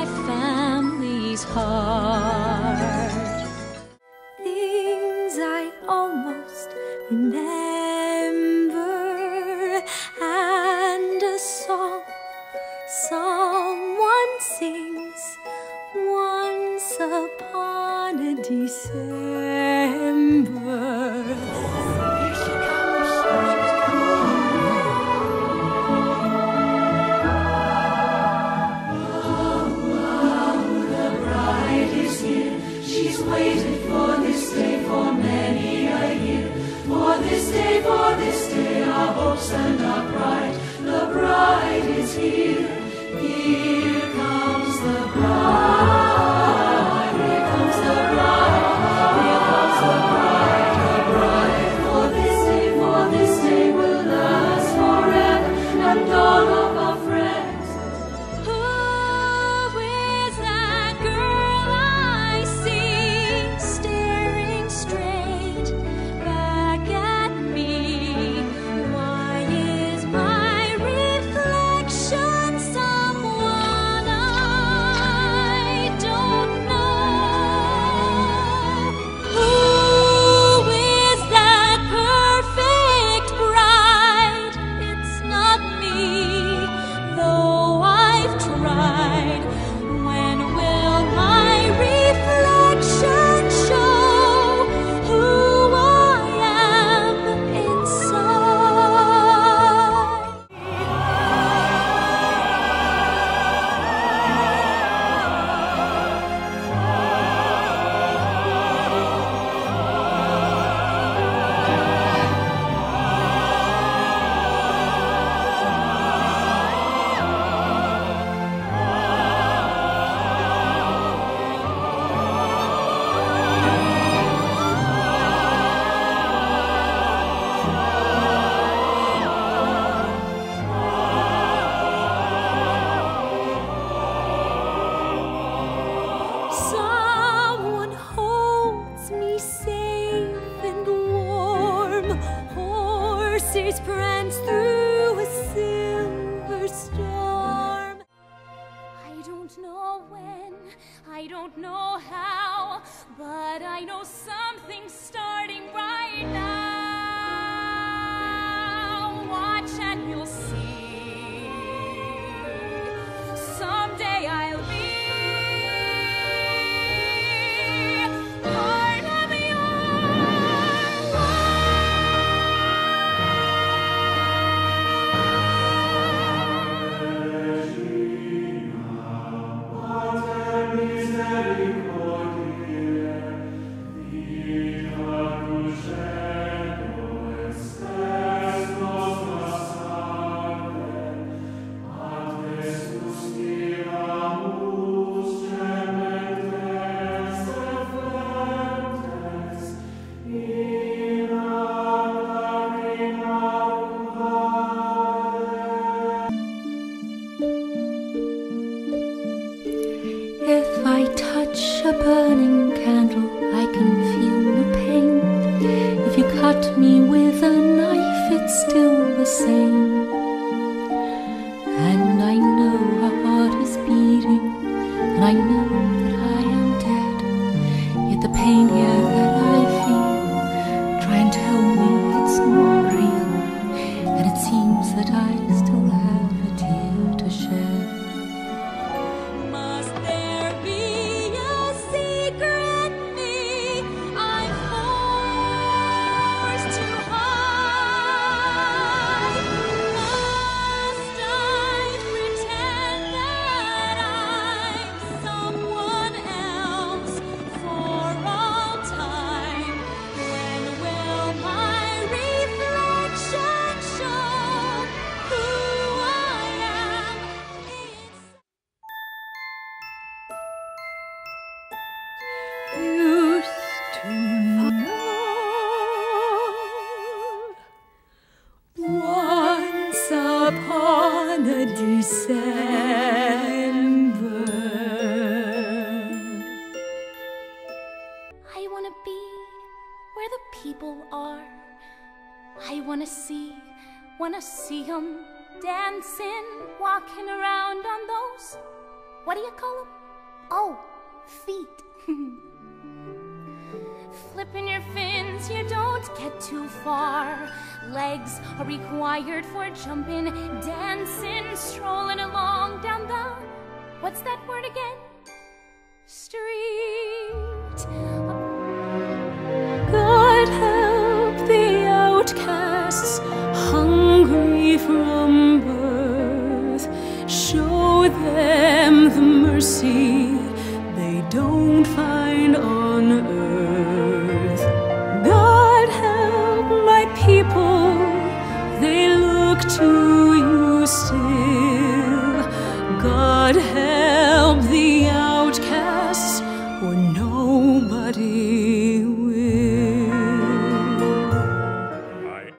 my family's heart. Things I almost remember, and a song someone sings once upon a December. don't know how, but I know something's starting right. a burning candle, I can feel the pain. If you cut me with a knife, it's still the same. And I know her heart is beating, and I know. People are. I wanna see, wanna see 'em dancing, walking around on those, what do you call 'em? Oh, feet. Flipping your fins, you don't get too far. Legs are required for jumping, dancing, strolling along down the, what's that word again? Street. From birth. Show them the mercy they don't find on earth.